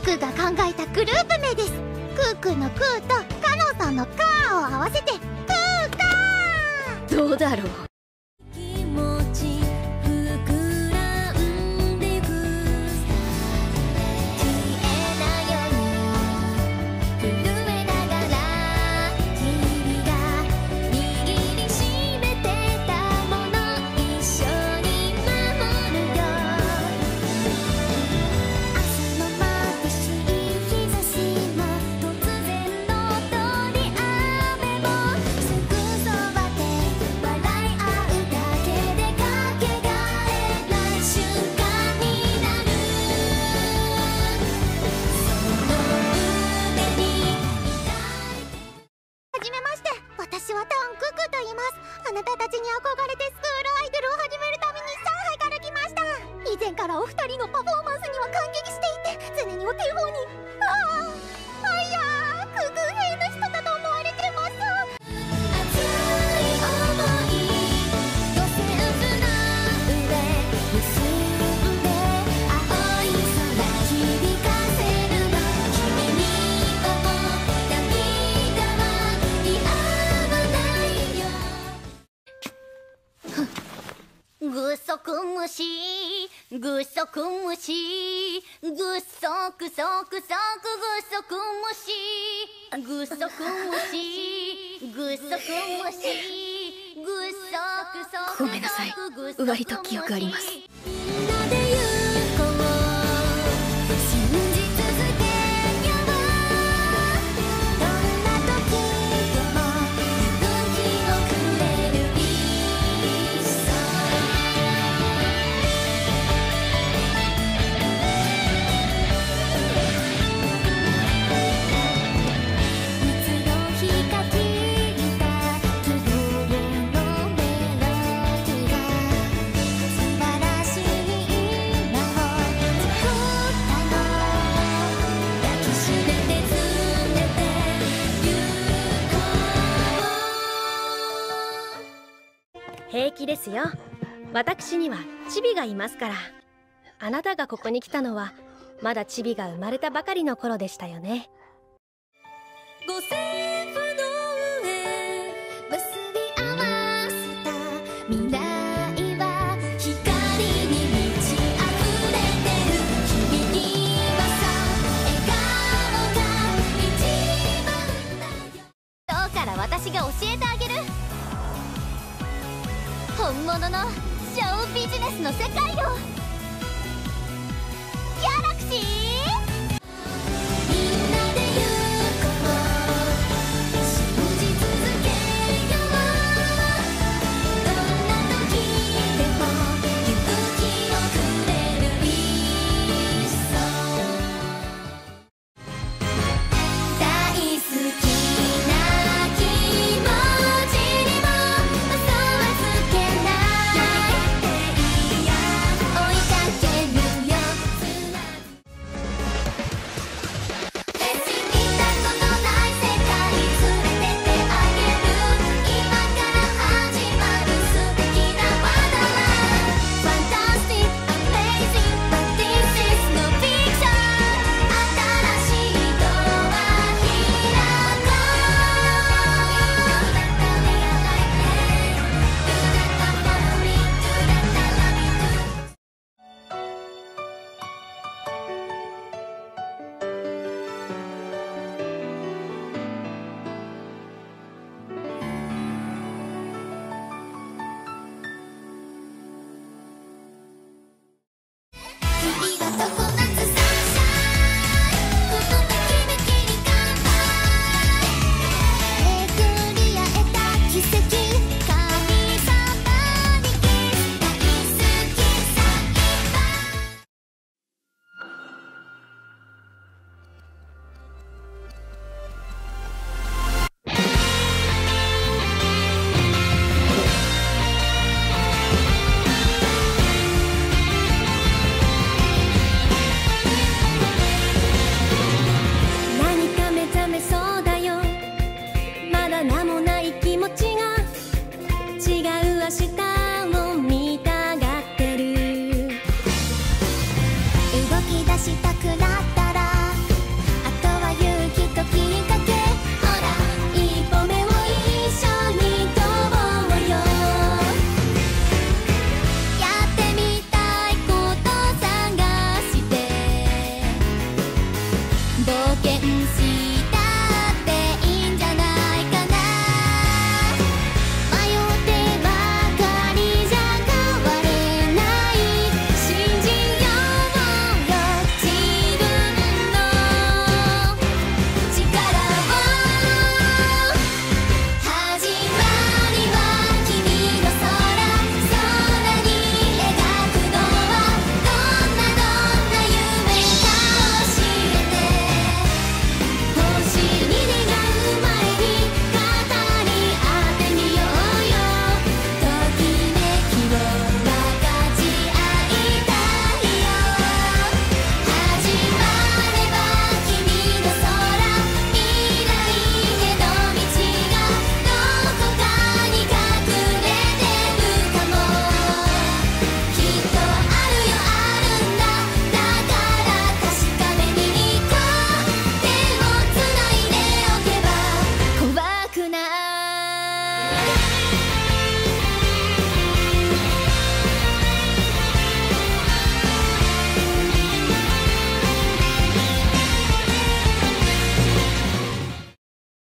クが考えたグループ名です。クークーのクーとカノンさんのカーを合わせてクーカー。どうだろう。のパフォーマンスには感激していて常にお手本に。あああいやそくむし。ぐそくそくそくぐそくむし。ぐそくむし。ぐそくむし。ぐそくそくごめんなさい割と記憶あります平気ですよ。私にはチビがいますから。あなたがここに来たのはまだチビが生まれたばかりの頃でしたよね。ご政府の上結び合わせた未来は光に満ち溢れてる。君にはさ笑顔が一番だ。よ今日から私が教えてあげる。本物のショービジネスの世界よ。